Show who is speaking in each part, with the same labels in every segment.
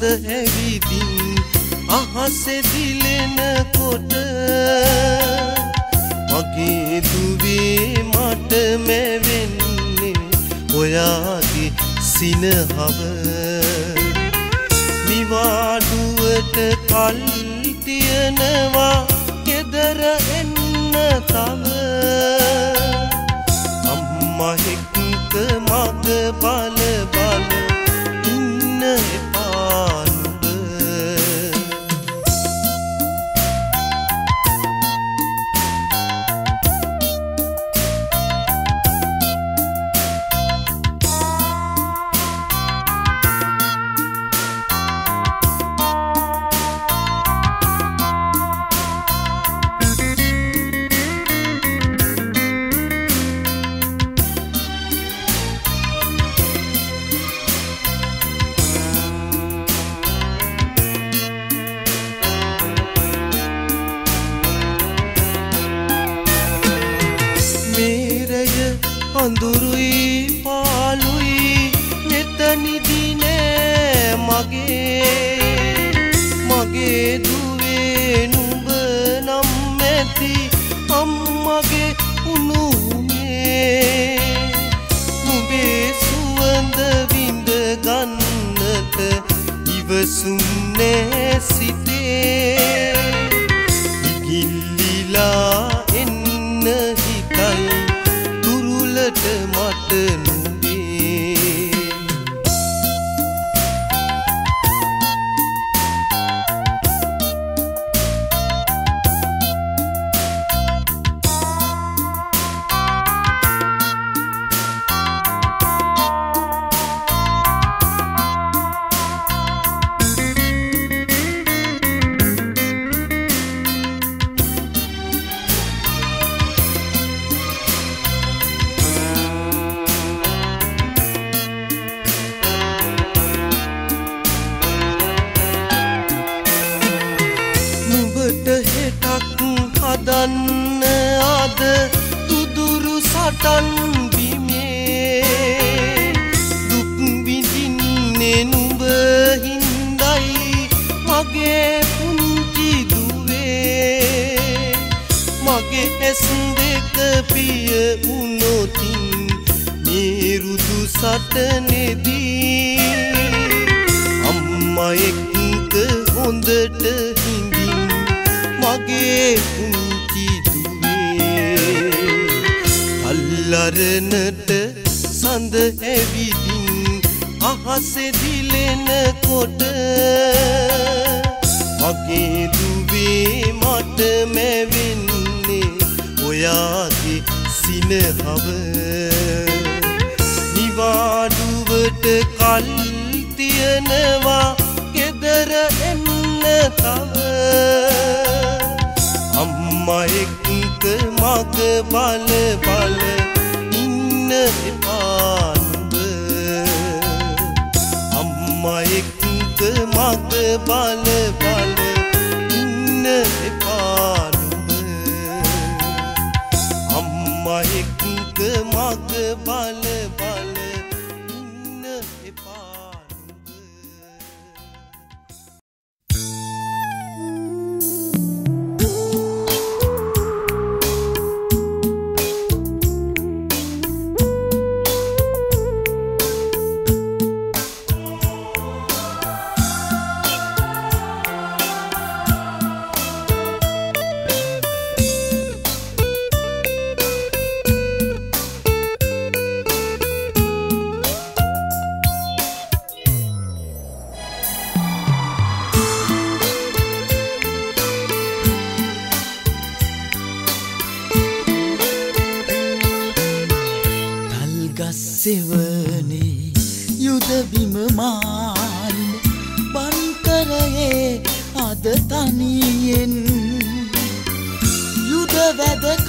Speaker 1: අරණට සඳ ඇවිදින් අහසෙදිලෙන කොට මගේ දුවේ මට මැවෙන්නේ ඔයාගේ සිනහව. මිවාඩුවට කල් තියනවා ගෙදර එන්න තව. අම්මහෙක්ක මග බල බල ඇස් දෙක පිය උනොතින් මේරුදු සටනෙදී අම්මා එක්ක හොඳට හිඳින් මගේ පුංචි දුවේ අල්ලරනට සඳ ඇවිදින් අහසෙදිලෙන කොට මගේ දුවේ මට මැවෙන්නේ ඔයාගේ සිනහව නිවාඩුවට කල් තියනවා ගෙදර එන්න තව. අම්මා එක්ක මග බල බල ඉන්න එපා නුඹ. අම්මා එක්ක මග බල බල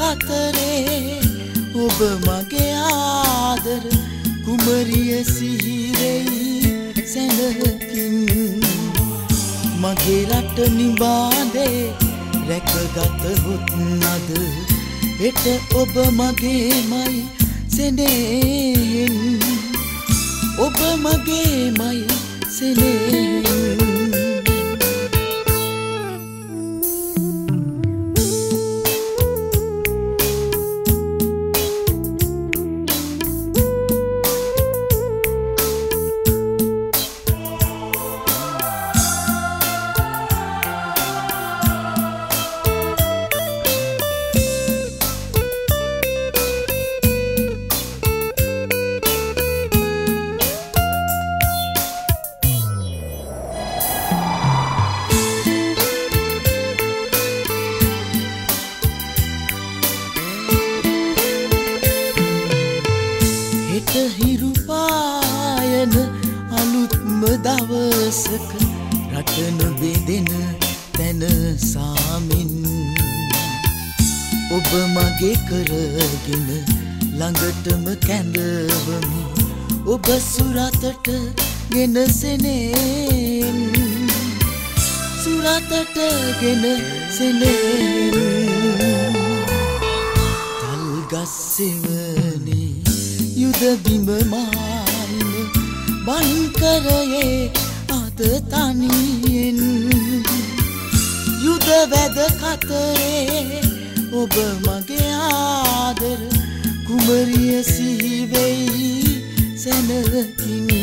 Speaker 2: වැද කතරේ ඔබ මගේ ආදර කුමරිය සිහිරෙයි සැඳකින් මගේ රට නිබාදේ රැකගත හොත් නද එට ඔබ මගේමයි සෙනෙහෙන් ඔබ මගේමයි සෙනෙහින් කරගෙන ළඟටම කැඳවමි. ඔබ සුරතට ගෙනසෙනෙන් සුරතට ගෙන සෙනෙන්. තල්ගස්සෙවනේ යුද බිඹමායින බන්කරයේ අද තනියෙන්. යුද වැද කතරේ ඔබ මගේ ආදර කුමරිය සිහිවෙයි සැනකින්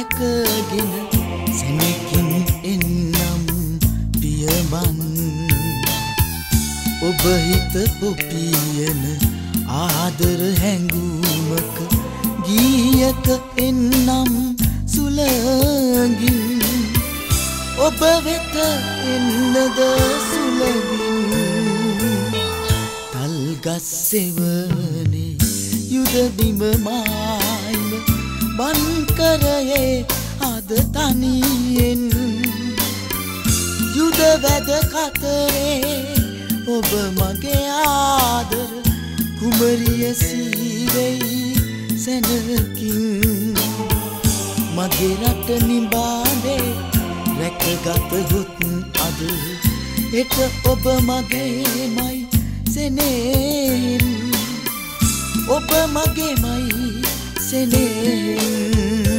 Speaker 2: රැකගෙන සැනකින් එන්නම් පියමන්. ඔබ හිත පොපියන ආදර හැඟුමක ගීයක එන්නම් සුලගින් ඔබ වෙත එන්නද සුලගින් තල්ගස්සෙවනේ යුදබිම මායිම බන්කරයේ අද තනියෙන්. යුද වැද කතරේ ඔබ මගේ ආදර කුමරිය සීවෙයි සැනකින්. මගේ රට නිබාඩේ රැකගතහොත් අද එට ඔබ මගේමයි සෙනෙන්. ඔබ මගේමයි සෙනෙන්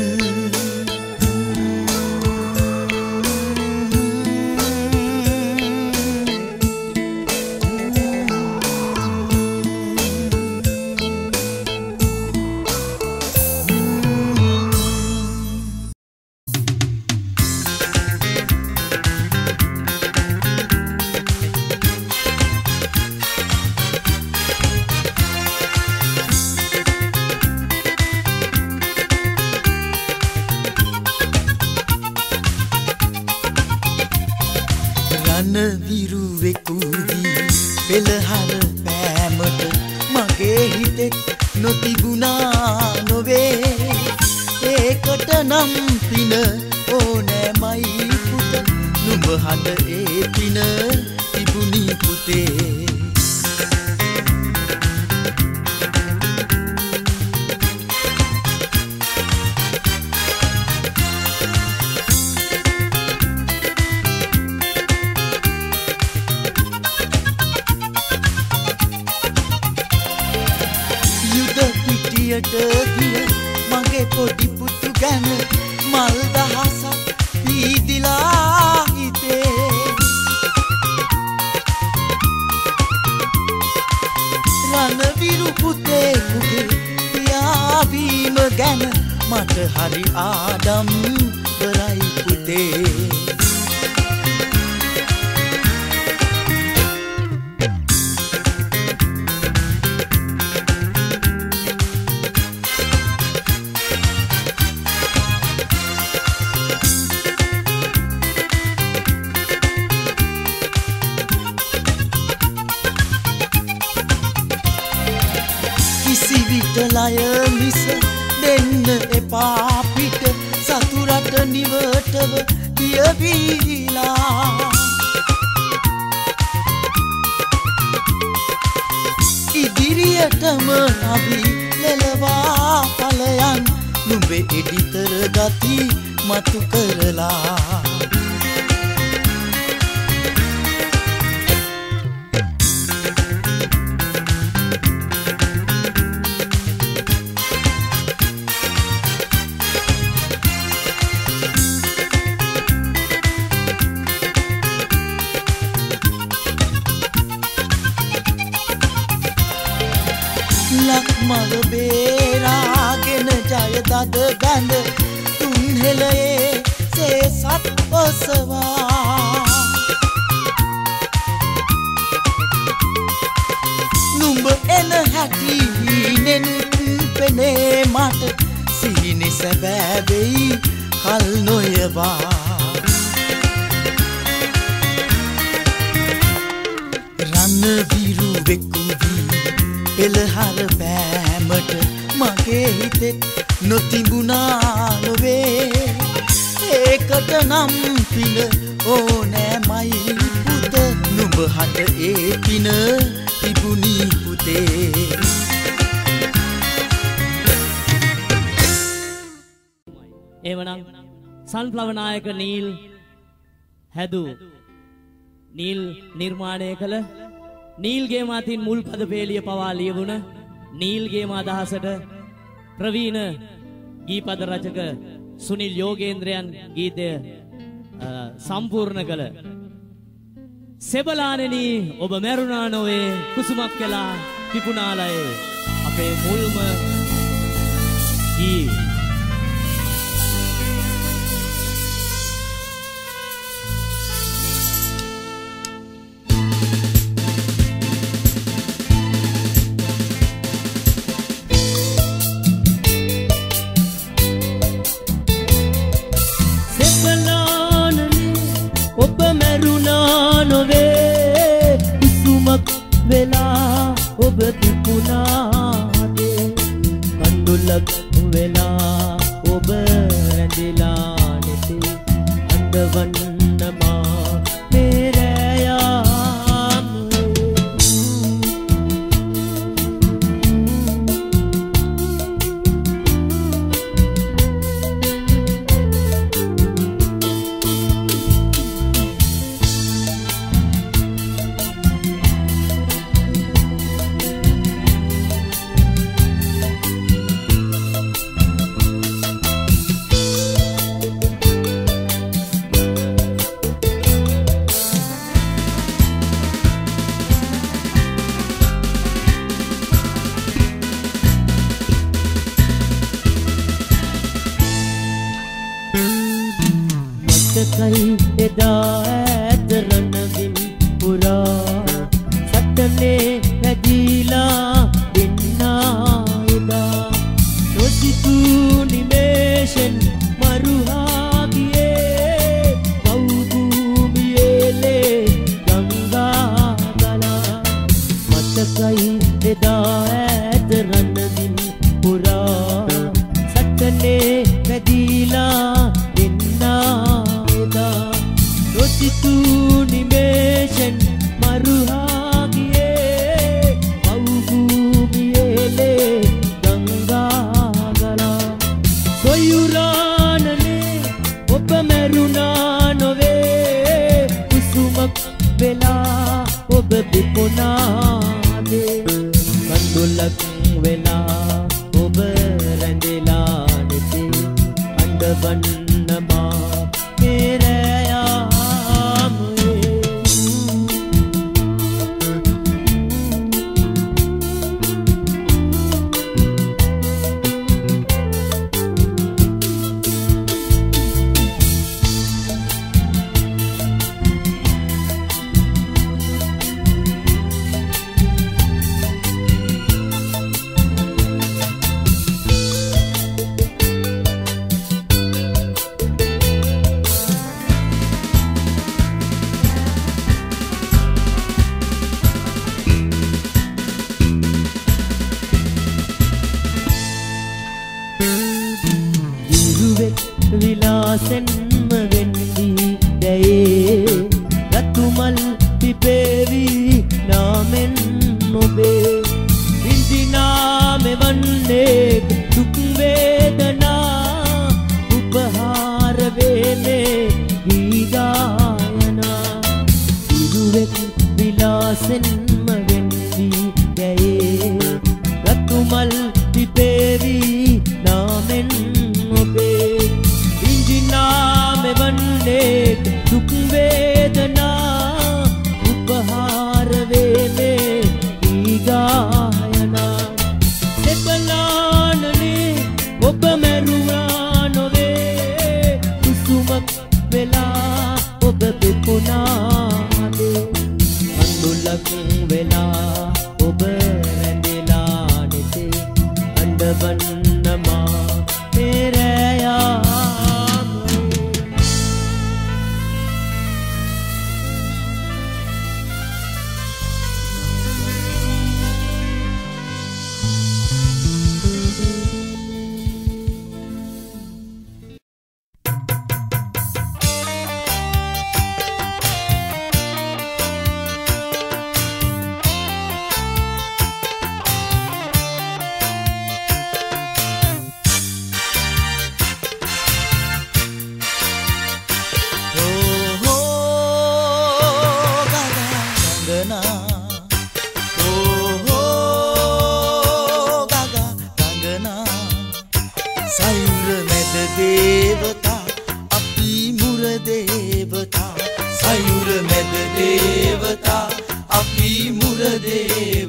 Speaker 2: සිවිටලය මිස දෙන්න එපා පිට සතුරට නිවටව පියවීලා ඉදිරියටම අපි ලෙලවා පලයන් නුඹේ එඩිතර ගති මතු කරලා. ජයදද බැඳ තුන්හෙලයේ සේසත් ඔසවා. නුඹ එන හැටි නෙනුත් පෙනේ මට. සිහිනෙ සැබෑවෙයි කල් නොයවා. රන්න විරුවෙකු වී පෙළහර පෑමට මගේ හිතෙත් නොතිබුණා නොවේ. ඒකට නම් පින ඕනෑමයි පුත. නුඹ හට ඒ පින තිබුණී පුතේ.
Speaker 3: එවනම් සන්ප්ලවනායක නීල් හැදූ නීල් නිර්මාණය කළ නීල්ගේ මාතින් මුල් පද පේලිය පවා ලියවුණ නීල්ගේ අදහසට ප්‍රවීණ ගීපද රචක සුනිල් යෝගේන්ද්‍රයන් ගීතය අ, සම්පූර්ණ කළ සෙබලානෙනී ඔබ මැරුණා නොවේ කුසුමක් කලා පිපුනාලයේ අපේ මුල්ම ගී
Speaker 4: වෙලා ඔබ රැඳිලා නැති
Speaker 2: අඬ බන්න දේවතා සයුර මැද දේවතා අපි මුර දේවතා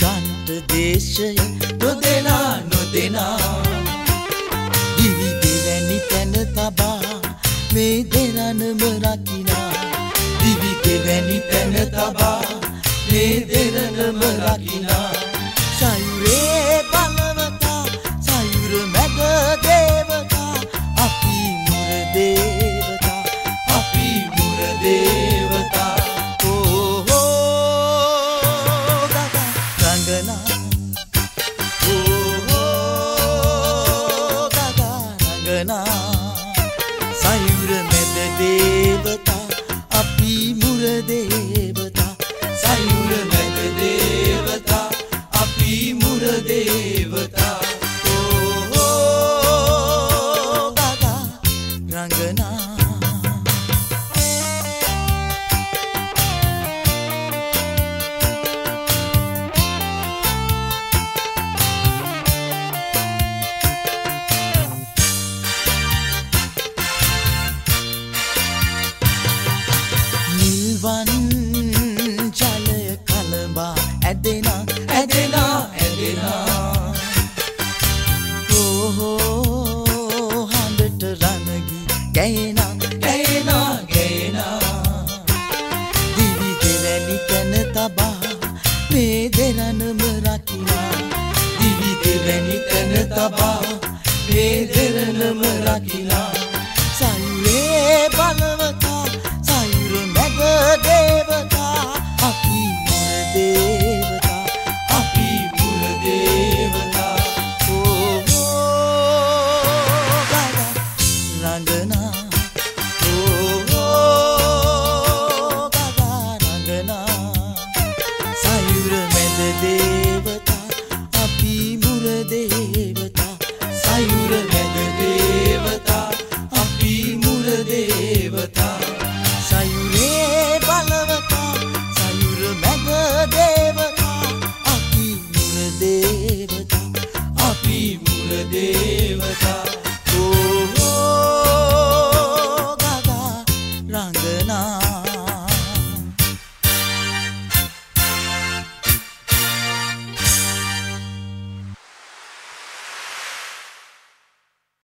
Speaker 2: ගන්ට දේශය නොදෙනා නොදෙනා. දිවිදෙවැනි තැන තබා මේ දෙරණම රකිනා. දිවිදෙවැනි තැන තබා මේ දෙරණම රකිනා. acaba Pierdere-ne mărachi